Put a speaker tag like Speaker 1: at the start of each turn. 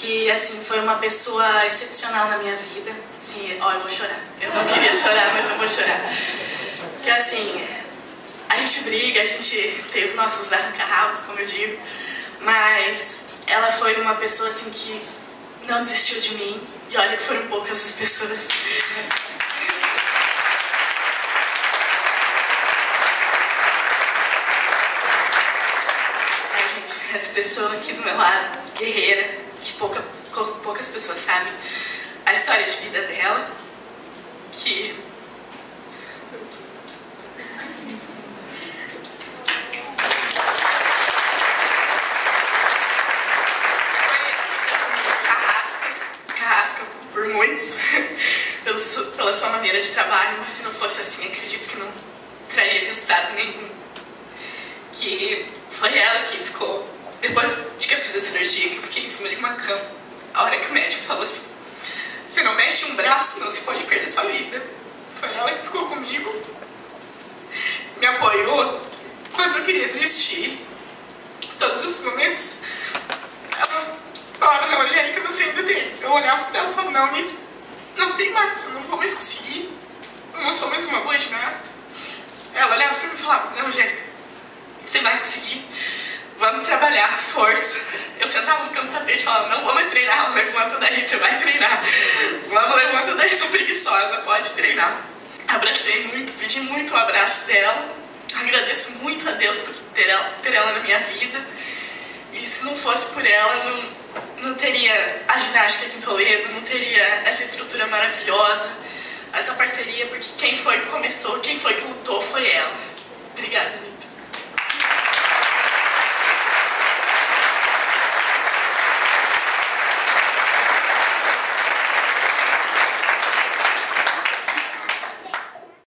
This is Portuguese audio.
Speaker 1: Que assim foi uma pessoa excepcional na minha vida. Sim, ó, eu vou chorar. Eu não queria chorar, mas eu vou chorar. Que assim, a gente briga, a gente tem os nossos arranca-rabos, como eu digo, mas ela foi uma pessoa assim que não desistiu de mim. E olha que foram poucas as pessoas. Ai, gente, essa pessoa aqui do meu lado, guerreira, que pouca, poucas pessoas sabem a história de vida dela, que pela sua maneira de trabalho, mas se não fosse assim, acredito que não traria resultado nenhum. Que foi ela que ficou, depois de que eu fiz a cirurgia, que eu fiquei em cima de uma cama, a hora que o médico falou assim: você não mexe um braço, senão você pode perder sua vida. Foi ela que ficou comigo, me apoiou quando eu queria desistir. Todos os momentos, ela falava, não, Angélica, você ainda tem. Eu olhava pra ela e falava, não, Anitta, não tem mais, eu não vou mais conseguir. Eu não sou mais uma boa ginasta. Ela olhava pra mim e falava, não, Angélica, você vai conseguir. Vamos trabalhar, força. Eu sentava no canto do tapete e falava, não mais treinar, levanta daí, você vai treinar. Vamos, levanta daí, sou preguiçosa, pode treinar. Abracei muito, pedi muito o abraço dela. Agradeço muito a Deus por ter ela, ter ela na minha vida. E se não fosse por ela, não, não teria a ginástica aqui em Toledo, não teria essa estrutura maravilhosa, essa parceria, porque quem foi que começou, quem foi que lutou foi ela. Obrigada,